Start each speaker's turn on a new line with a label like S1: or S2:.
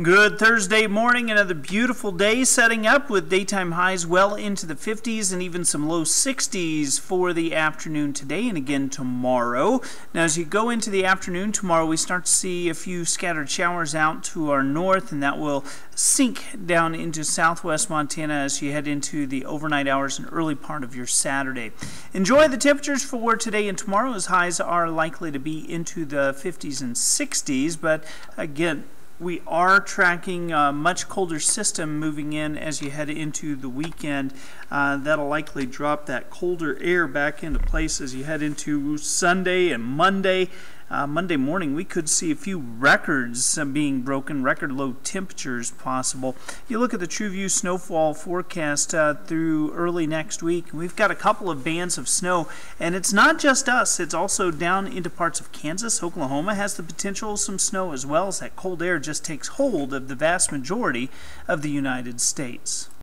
S1: Good Thursday morning. Another beautiful day setting up with daytime highs well into the 50s and even some low 60s for the afternoon today and again tomorrow. Now, as you go into the afternoon tomorrow, we start to see a few scattered showers out to our north, and that will sink down into southwest Montana as you head into the overnight hours and early part of your Saturday. Enjoy the temperatures for today and tomorrow, as highs are likely to be into the 50s and 60s, but again, we are tracking a much colder system moving in as you head into the weekend. Uh, that'll likely drop that colder air back into place as you head into Sunday and Monday. Uh, Monday morning, we could see a few records being broken, record low temperatures possible. You look at the TrueView snowfall forecast uh, through early next week, we've got a couple of bands of snow, and it's not just us, it's also down into parts of Kansas. Oklahoma has the potential of some snow as well as that cold air just takes hold of the vast majority of the United States.